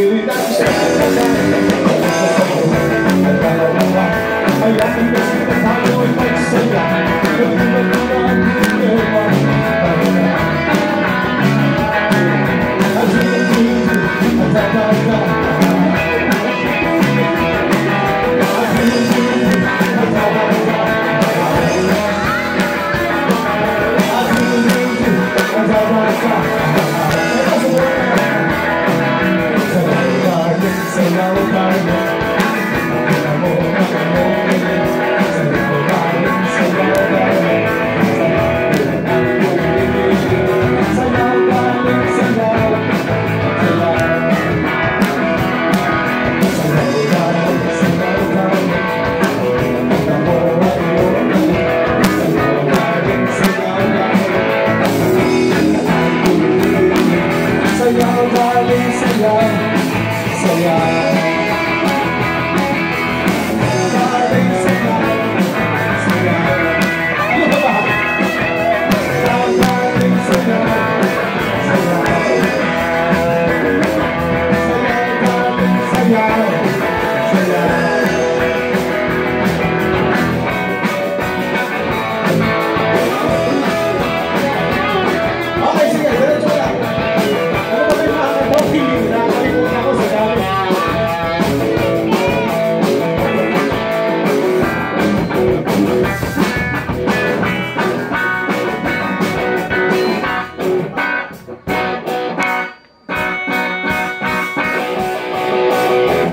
gửi gắm sẽ Valentine.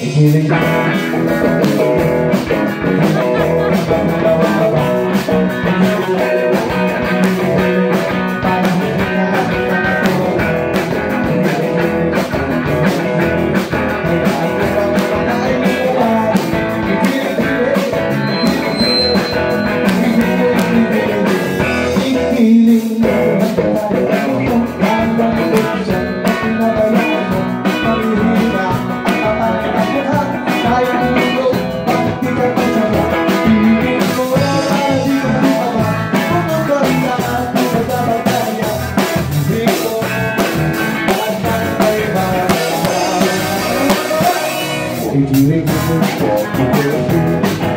Here we go. If you.